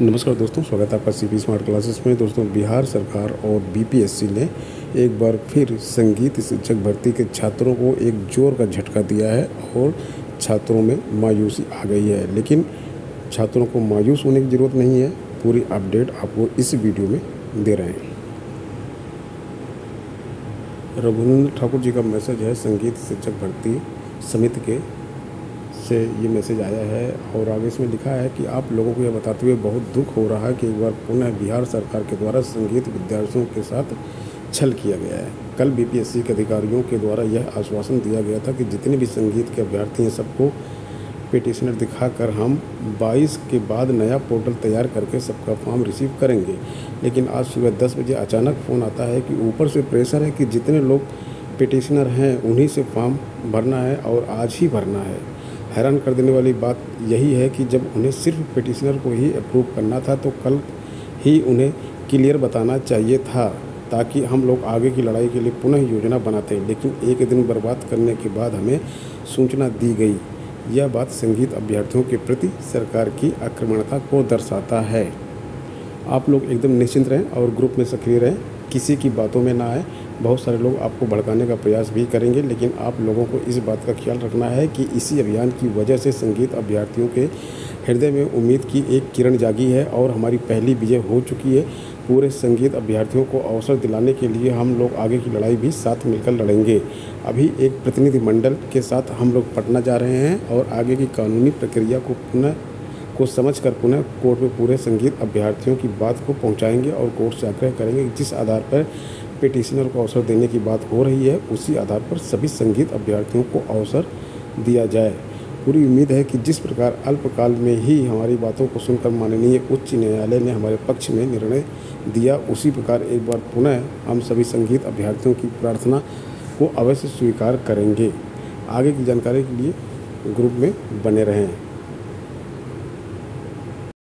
नमस्कार दोस्तों, स्वागत है आपका सी पी स्मार्ट क्लासेस में। दोस्तों, बिहार सरकार और बीपीएससी ने एक बार फिर संगीत शिक्षक भर्ती के छात्रों को एक ज़ोर का झटका दिया है और छात्रों में मायूसी आ गई है। लेकिन छात्रों को मायूस होने की ज़रूरत नहीं है। पूरी अपडेट आपको इस वीडियो में दे रहे हैं। रघुनंदन ठाकुर जी का मैसेज है, संगीत शिक्षक भर्ती समिति के से ये मैसेज आया है और आगे इसमें लिखा है कि आप लोगों को यह बताते हुए बहुत दुख हो रहा है कि एक बार पुनः बिहार सरकार के द्वारा संगीत विद्यार्थियों के साथ छल किया गया है। कल बीपीएससी के अधिकारियों के द्वारा यह आश्वासन दिया गया था कि जितने भी संगीत के अभ्यर्थी हैं सबको पिटिशनर दिखाकर हम 22 के बाद नया पोर्टल तैयार करके सबका फॉर्म रिसीव करेंगे। लेकिन आज सुबह 10 बजे अचानक फ़ोन आता है कि ऊपर से प्रेशर है कि जितने लोग पिटिशनर हैं उन्हीं से फॉर्म भरना है और आज ही भरना है। हैरान कर देने वाली बात यही है कि जब उन्हें सिर्फ़ पिटिशनर को ही अप्रूव करना था तो कल ही उन्हें क्लियर बताना चाहिए था, ताकि हम लोग आगे की लड़ाई के लिए पुनः योजना बनाते हैं। लेकिन एक दिन बर्बाद करने के बाद हमें सूचना दी गई। यह बात संगीत अभ्यर्थियों के प्रति सरकार की आक्रमणता को दर्शाता है। आप लोग एकदम निश्चिंत रहें और ग्रुप में सक्रिय रहें। किसी की बातों में ना आए। बहुत सारे लोग आपको भड़काने का प्रयास भी करेंगे, लेकिन आप लोगों को इस बात का ख्याल रखना है कि इसी अभियान की वजह से संगीत अभ्यर्थियों के हृदय में उम्मीद की एक किरण जागी है और हमारी पहली विजय हो चुकी है। पूरे संगीत अभ्यर्थियों को अवसर दिलाने के लिए हम लोग आगे की लड़ाई भी साथ मिलकर लड़ेंगे। अभी एक प्रतिनिधिमंडल के साथ हम लोग पटना जा रहे हैं और आगे की कानूनी प्रक्रिया को पुनः को समझकर पुनः कोर्ट में पूरे संगीत अभ्यर्थियों की बात को पहुंचाएँगे और कोर्ट से आग्रह करेंगे जिस आधार पर पिटिशनर को अवसर देने की बात हो रही है, उसी आधार पर सभी संगीत अभ्यर्थियों को अवसर दिया जाए। पूरी उम्मीद है कि जिस प्रकार अल्पकाल में ही हमारी बातों को सुनकर माननीय उच्च न्यायालय ने हमारे पक्ष में निर्णय दिया, उसी प्रकार एक बार पुनः हम सभी संगीत अभ्यर्थियों की प्रार्थना को अवश्य स्वीकार करेंगे। आगे की जानकारी के लिए ग्रुप में बने रहें।